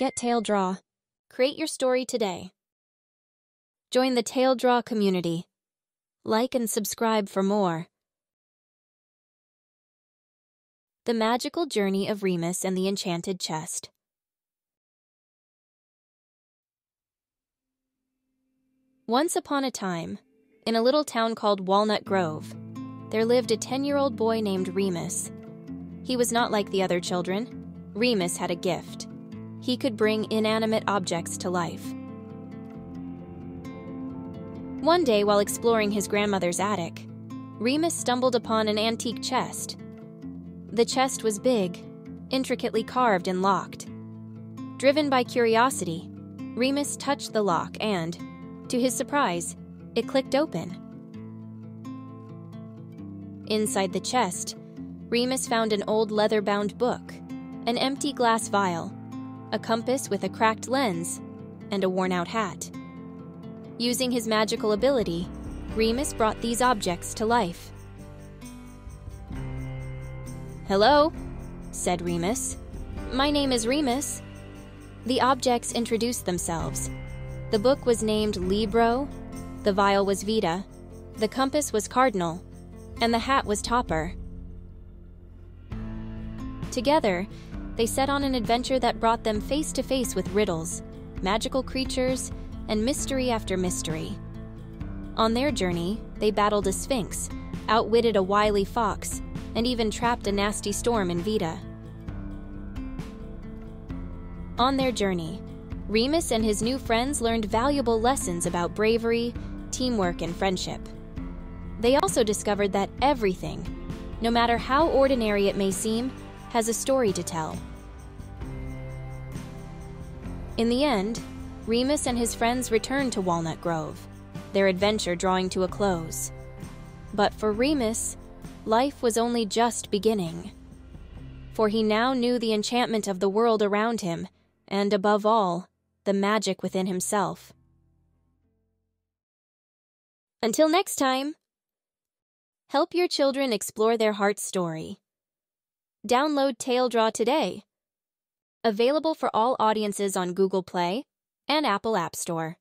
Get TaleDraw. Create your story today. Join the TaleDraw community. Like and subscribe for more. The Magical Journey of Remus and the Enchanted Chest. Once upon a time, in a little town called Walnut Grove, there lived a 10 year old boy named Remus. He was not like the other children. Remus had a gift. He could bring inanimate objects to life. One day, while exploring his grandmother's attic, Remus stumbled upon an antique chest. The chest was big, intricately carved and locked. Driven by curiosity, Remus touched the lock and, to his surprise, it clicked open. Inside the chest, Remus found an old leather bound book, an empty glass vial, a compass with a cracked lens, and a worn out hat. Using his magical ability, Remus brought these objects to life. Hello, said Remus. My name is Remus. The objects introduced themselves. The book was named Libro, the vial was Vita, the compass was Cardinal, and the hat was Topper. Together, they set on an adventure that brought them face to face with riddles, magical creatures, and mystery after mystery. On their journey, they battled a sphinx, outwitted a wily fox, and even trapped a nasty storm in Vita. On their journey, Remus and his new friends learned valuable lessons about bravery, teamwork, and friendship. They also discovered that everything, no matter how ordinary it may seem, has a story to tell. In the end, Remus and his friends returned to Walnut Grove, their adventure drawing to a close. But for Remus, life was only just beginning. For he now knew the enchantment of the world around him, and above all, the magic within himself. Until next time, help your children explore their heart's story. Download TaleDraw today. Available for all audiences on Google Play and Apple App Store.